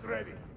get ready.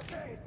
Give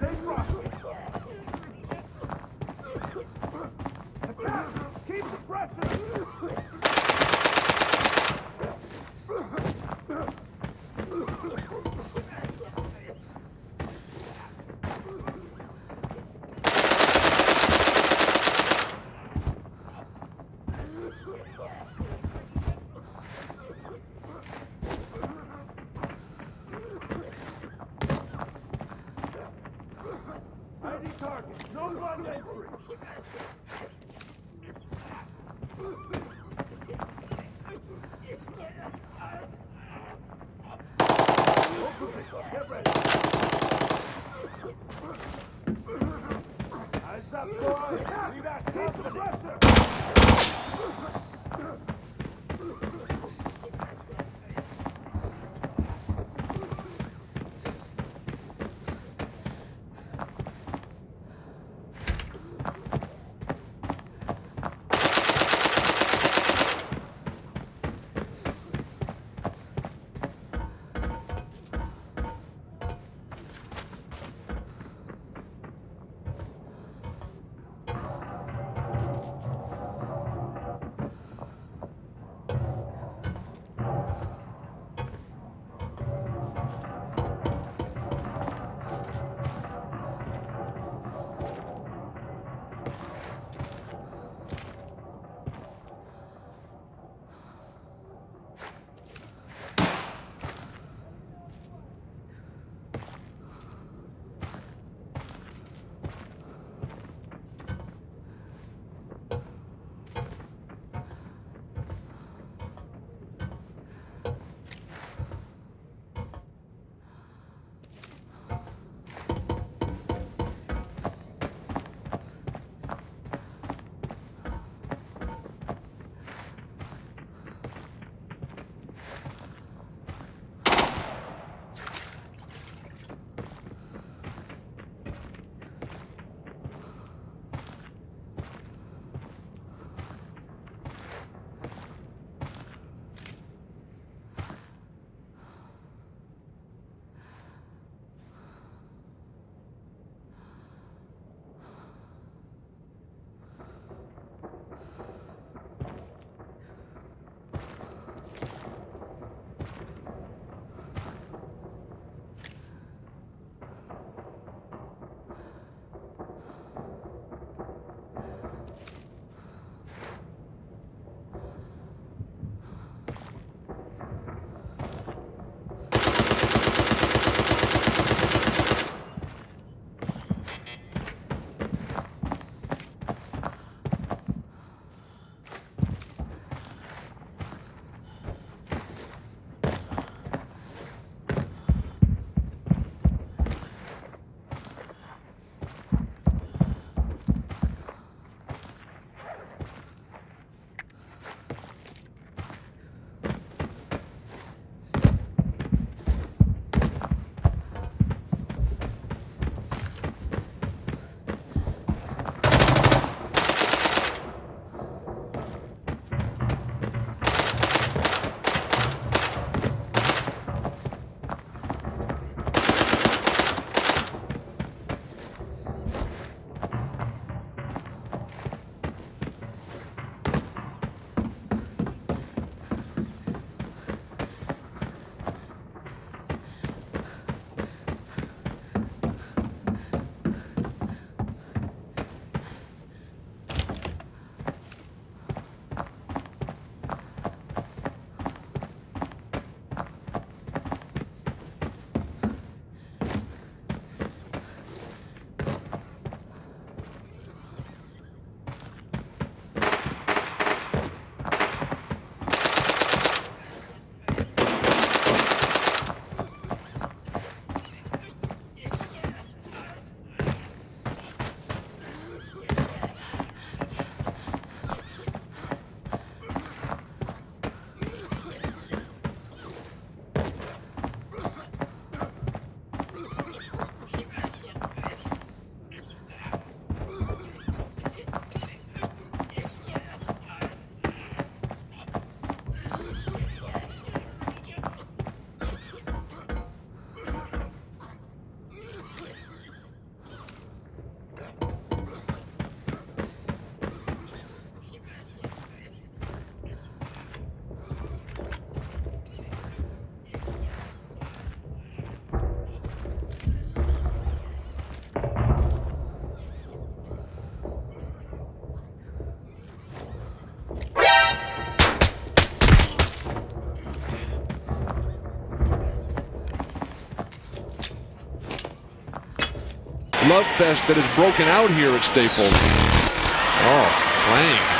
threat. Stay love fest that has broken out here at Staples. Oh, playing.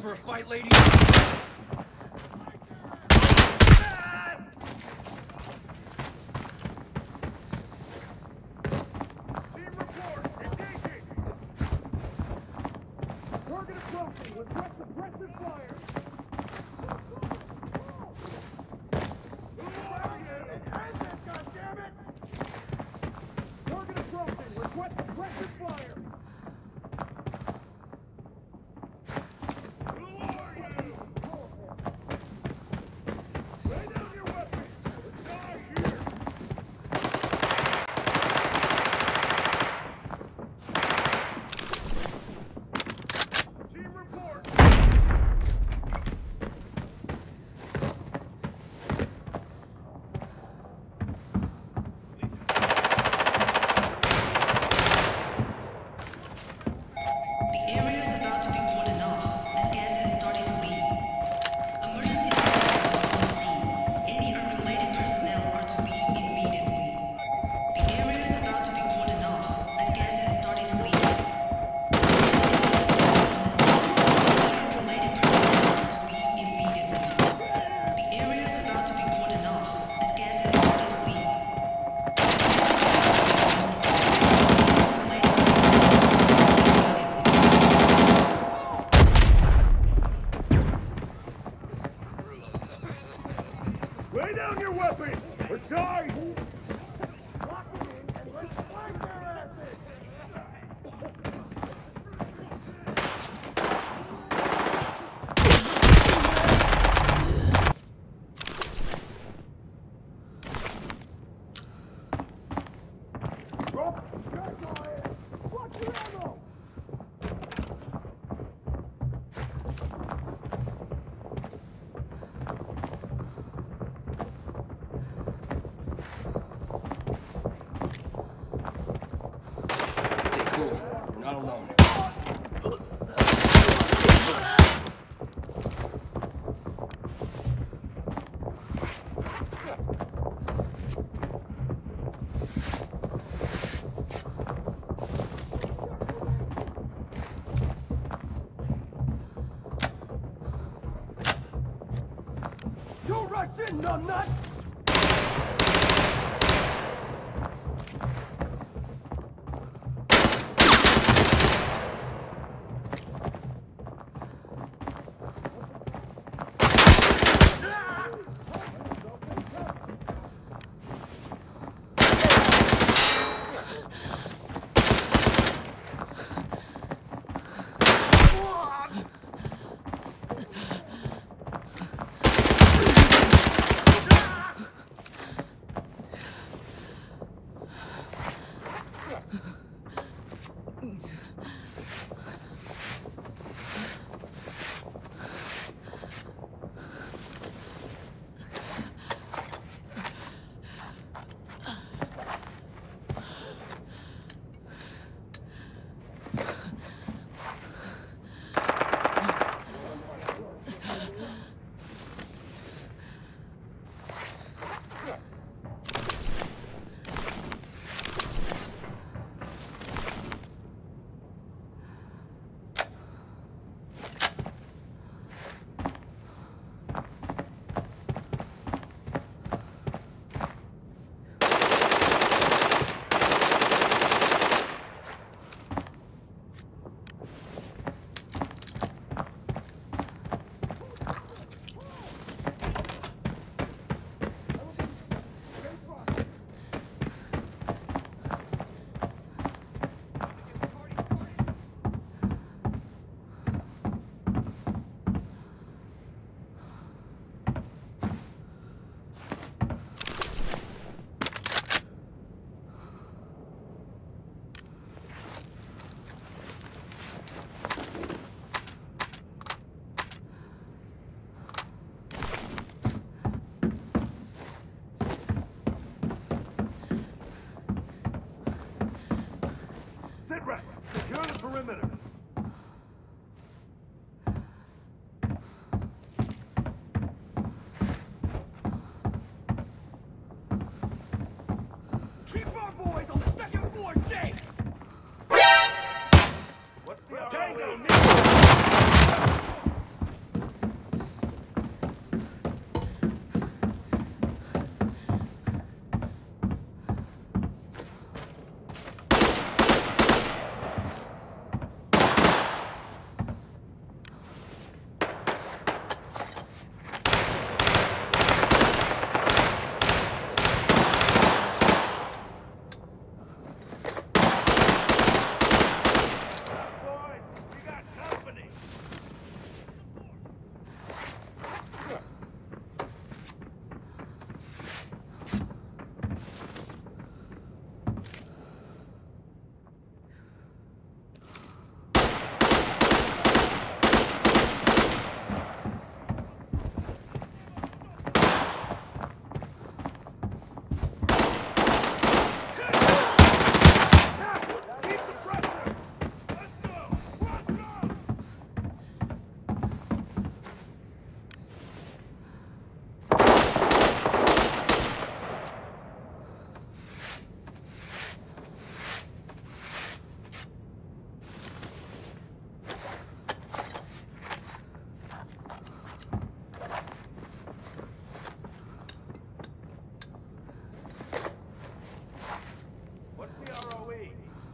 for a fight, ladies?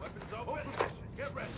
Weapons open. Get ready.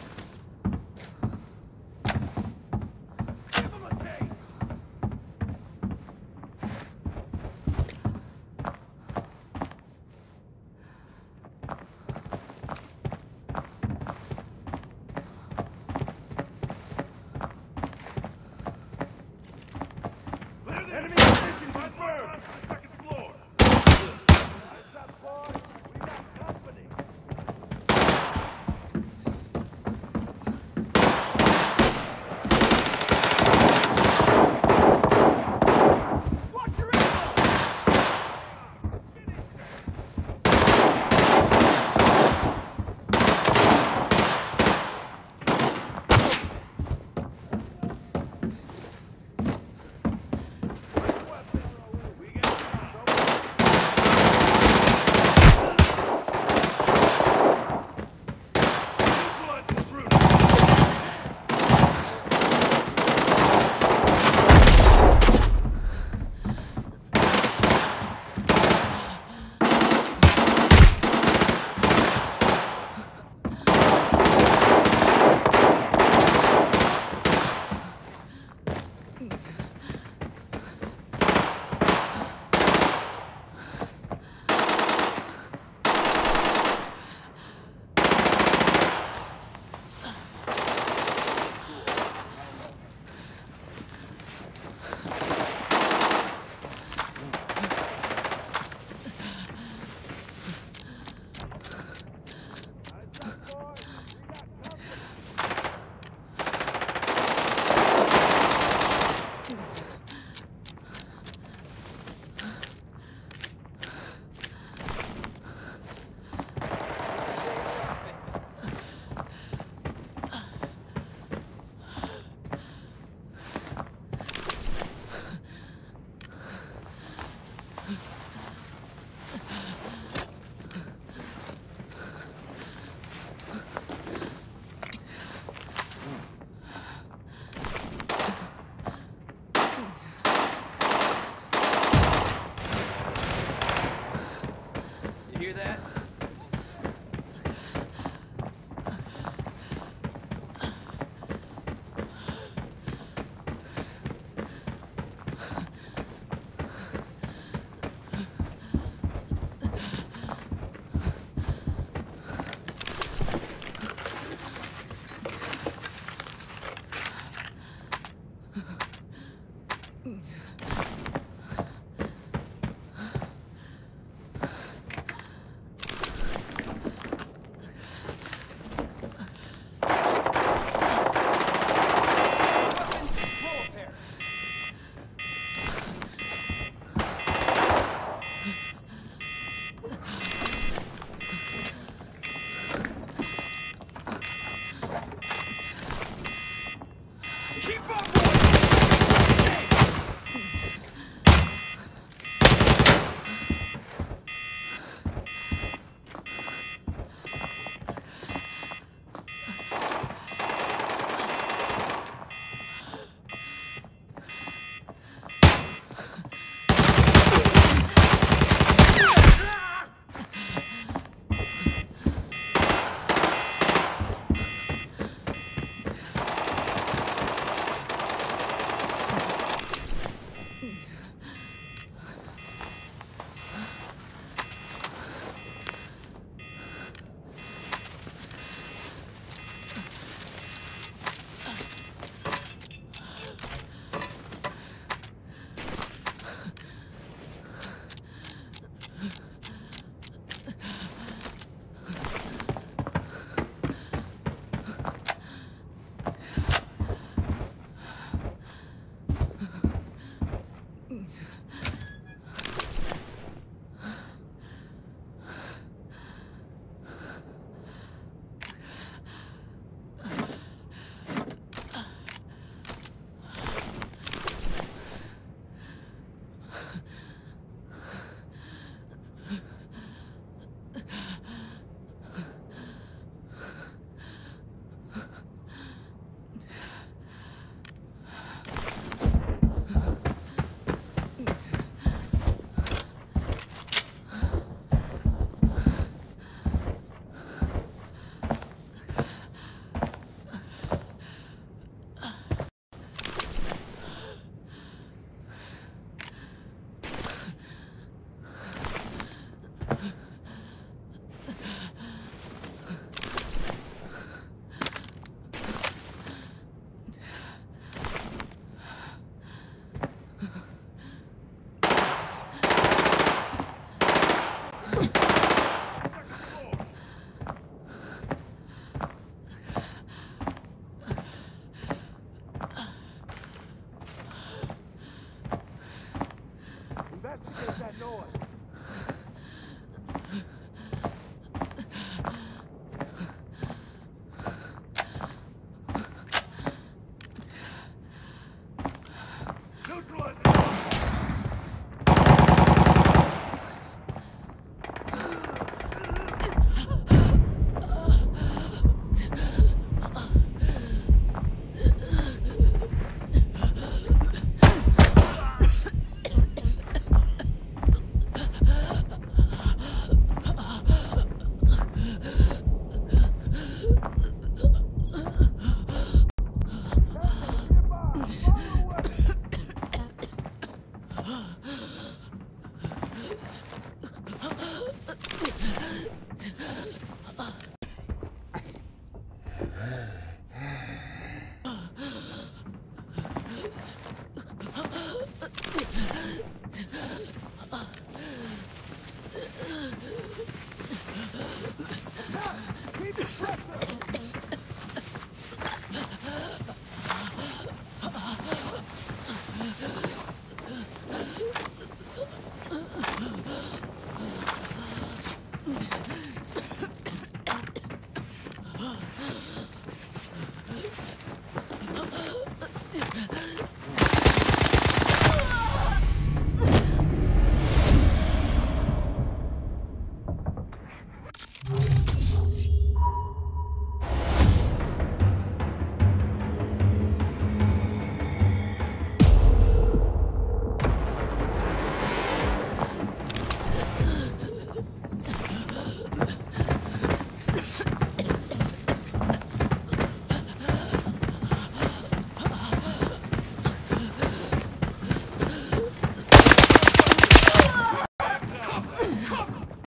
Keep up!